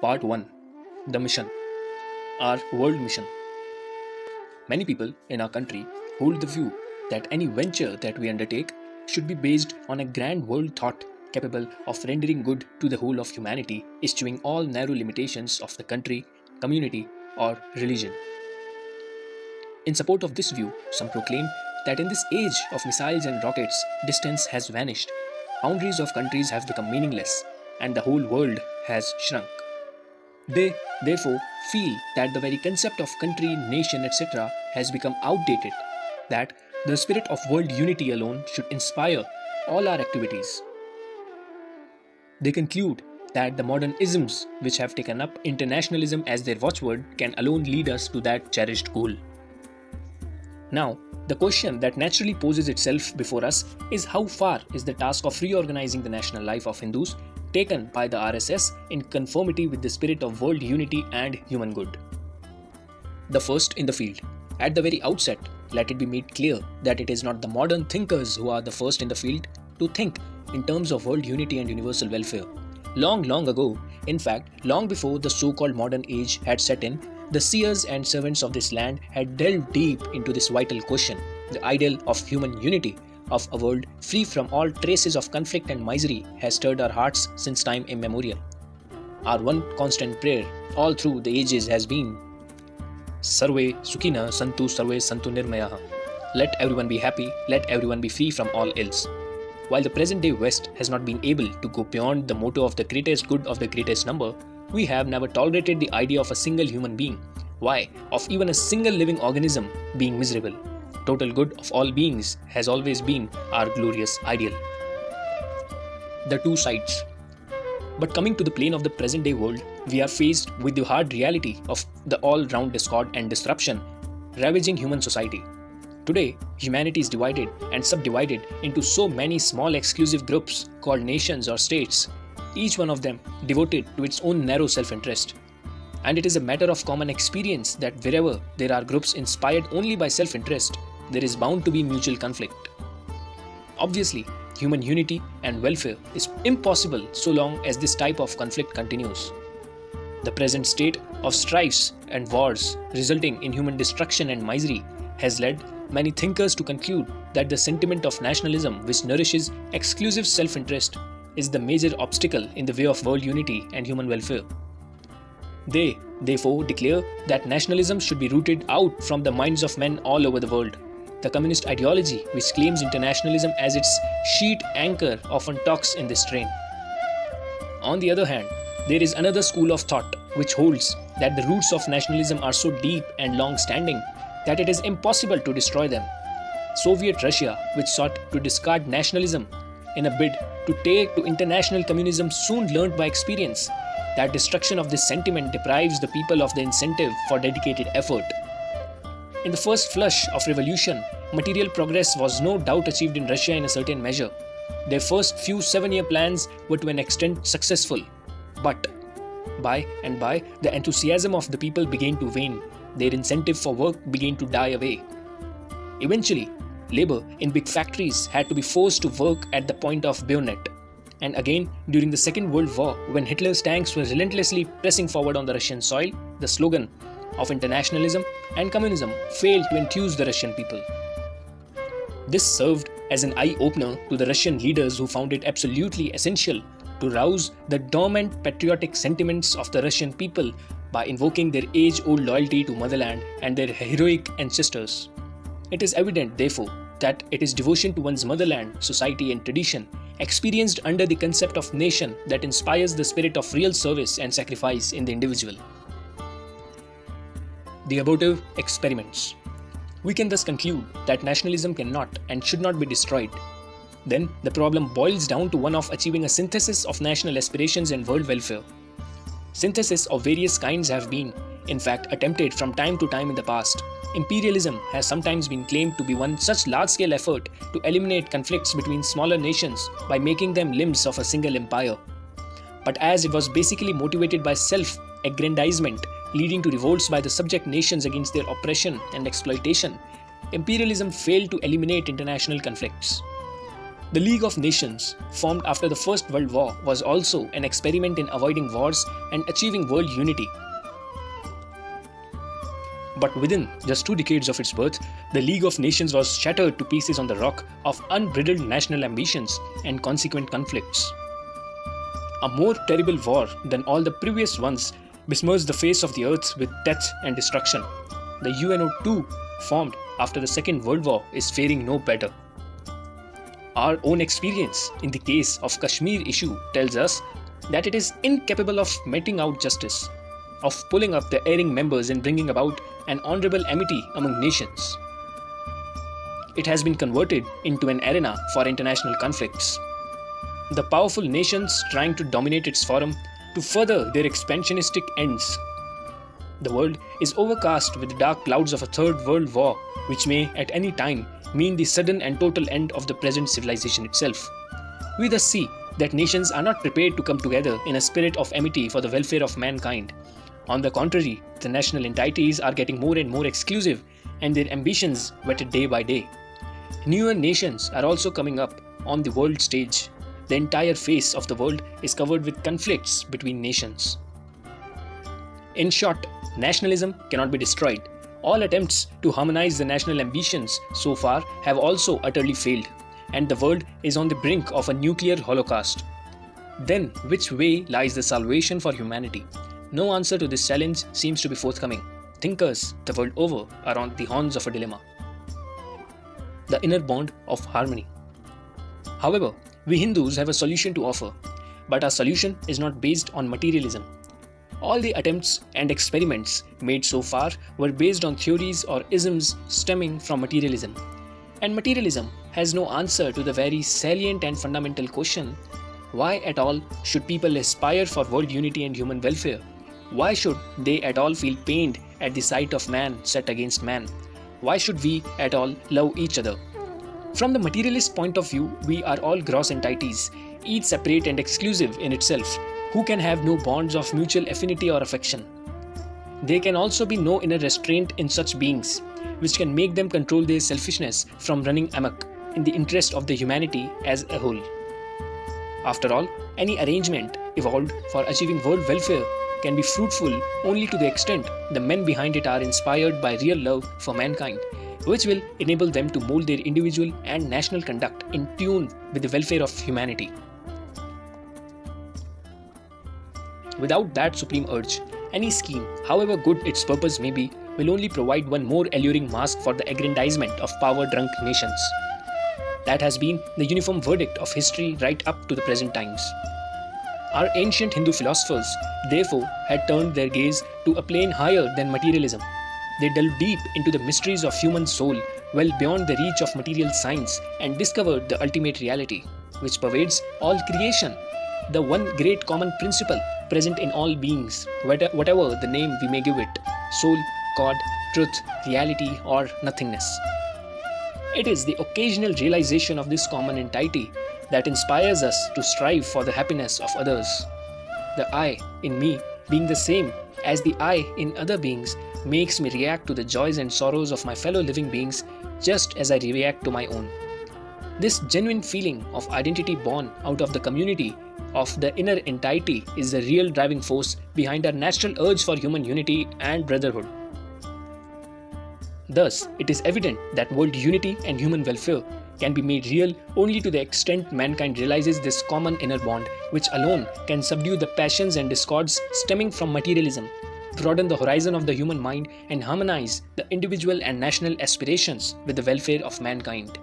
Part 1 The Mission Our World Mission. Many people in our country hold the view that any venture that we undertake should be based on a grand world thought capable of rendering good to the whole of humanity, eschewing all narrow limitations of the country, community, or religion. In support of this view, some proclaim that in this age of missiles and rockets, distance has vanished, boundaries of countries have become meaningless, and the whole world has shrunk. They, therefore, feel that the very concept of country, nation, etc. has become outdated, that the spirit of world unity alone should inspire all our activities. They conclude that the modern isms which have taken up internationalism as their watchword can alone lead us to that cherished goal. Now, the question that naturally poses itself before us is how far is the task of reorganizing the national life of Hindus taken by the RSS in conformity with the spirit of world unity and human good? The first in the field. At the very outset, let it be made clear that it is not the modern thinkers who are the first in the field to think in terms of world unity and universal welfare. Long, long ago, in fact, long before the so called modern age had set in, the seers and servants of this land had delved deep into this vital question the ideal of human unity, of a world free from all traces of conflict and misery, has stirred our hearts since time immemorial. Our one constant prayer all through the ages has been Sarve Sukhina Santu Sarve Santu Nirmayaha. Let everyone be happy, let everyone be free from all ills. While the present day West has not been able to go beyond the motto of the greatest good of the greatest number, we have never tolerated the idea of a single human being. Why? Of even a single living organism being miserable. Total good of all beings has always been our glorious ideal. The two sides. But coming to the plane of the present day world, we are faced with the hard reality of the all round discord and disruption ravaging human society. Today, humanity is divided and subdivided into so many small exclusive groups called nations or states, each one of them devoted to its own narrow self interest. And it is a matter of common experience that wherever there are groups inspired only by self interest, there is bound to be mutual conflict. Obviously, human unity and welfare is impossible so long as this type of conflict continues. The present state of strifes and wars resulting in human destruction and misery has led many thinkers to conclude that the sentiment of nationalism, which nourishes exclusive self interest, is the major obstacle in the way of world unity and human welfare. They, therefore, declare that nationalism should be rooted out from the minds of men all over the world. The communist ideology, which claims internationalism as its sheet anchor, often talks in this strain. On the other hand, there is another school of thought which holds that the roots of nationalism are so deep and long standing that it is impossible to destroy them. Soviet Russia, which sought to discard nationalism in a bid to take to international communism, soon learned by experience that destruction of this sentiment deprives the people of the incentive for dedicated effort. In the first flush of revolution, material progress was no doubt achieved in Russia in a certain measure. Their first few seven year plans were to an extent successful. But by and by, the enthusiasm of the people began to wane. Their incentive for work began to die away. Eventually, labor in big factories had to be forced to work at the point of bayonet. And again, during the Second World War, when Hitler's tanks were relentlessly pressing forward on the Russian soil, the slogan of internationalism and communism failed to enthuse the Russian people. This served as an eye opener to the Russian leaders who found it absolutely essential to rouse the dormant patriotic sentiments of the Russian people by invoking their age old loyalty to motherland and their heroic ancestors. It is evident, therefore, that it is devotion to one's motherland, society, and tradition, experienced under the concept of nation, that inspires the spirit of real service and sacrifice in the individual. The abortive experiments. We can thus conclude that nationalism cannot and should not be destroyed. Then the problem boils down to one of achieving a synthesis of national aspirations and world welfare. Synthesis of various kinds have been, in fact, attempted from time to time in the past. Imperialism has sometimes been claimed to be one such large scale effort to eliminate conflicts between smaller nations by making them limbs of a single empire. But as it was basically motivated by self aggrandizement, leading to revolts by the subject nations against their oppression and exploitation, imperialism failed to eliminate international conflicts. The League of Nations, formed after the First World War, was also an experiment in avoiding wars and achieving world unity. But within just two decades of its birth, the League of Nations was shattered to pieces on the rock of unbridled national ambitions and consequent conflicts. A more terrible war than all the previous ones besmirched the face of the earth with death and destruction. The UNO too, formed after the Second World War, is faring no better. Our own experience in the case of Kashmir issue tells us that it is incapable of meting out justice, of pulling up the erring members and bringing about an honorable amity among nations. It has been converted into an arena for international conflicts. The powerful nations trying to dominate its forum to further their expansionistic ends. The world is overcast with the dark clouds of a third world war, which may at any time mean the sudden and total end of the present civilization itself. We thus see that nations are not prepared to come together in a spirit of amity for the welfare of mankind. On the contrary, the national entities are getting more and more exclusive and their ambitions whetted day by day. Newer nations are also coming up on the world stage. The entire face of the world is covered with conflicts between nations. In short, nationalism cannot be destroyed. All attempts to harmonize the national ambitions so far have also utterly failed, and the world is on the brink of a nuclear holocaust. Then, which way lies the salvation for humanity? No answer to this challenge seems to be forthcoming. Thinkers the world over are on the horns of a dilemma. The inner bond of harmony. However, we Hindus have a solution to offer, but our solution is not based on materialism. All the attempts and experiments made so far were based on theories or isms stemming from materialism. And materialism has no answer to the very salient and fundamental question why at all should people aspire for world unity and human welfare? Why should they at all feel pained at the sight of man set against man? Why should we at all love each other? From the materialist point of view, we are all gross entities, each separate and exclusive in itself, who can have no bonds of mutual affinity or affection. There can also be no inner restraint in such beings, which can make them control their selfishness from running amok in the interest of the humanity as a whole. After all, any arrangement evolved for achieving world welfare can be fruitful only to the extent the men behind it are inspired by real love for mankind, which will enable them to mold their individual and national conduct in tune with the welfare of humanity. Without that supreme urge, any scheme, however good its purpose may be, will only provide one more alluring mask for the aggrandizement of power drunk nations. That has been the uniform verdict of history right up to the present times. Our ancient Hindu philosophers, therefore, had turned their gaze to a plane higher than materialism. They delved deep into the mysteries of human soul, well beyond the reach of material science, and discovered the ultimate reality, which pervades all creation, the one great common principle present in all beings, whatever the name we may give it soul, God, truth, reality, or nothingness. It is the occasional realization of this common entity that inspires us to strive for the happiness of others. The I in me being the same as the I in other beings makes me react to the joys and sorrows of my fellow living beings just as I react to my own. This genuine feeling of identity born out of the community of the inner entity is the real driving force behind our natural urge for human unity and brotherhood. Thus, it is evident that world unity and human welfare can be made real only to the extent mankind realizes this common inner bond, which alone can subdue the passions and discords stemming from materialism, broaden the horizon of the human mind, and harmonize the individual and national aspirations with the welfare of mankind.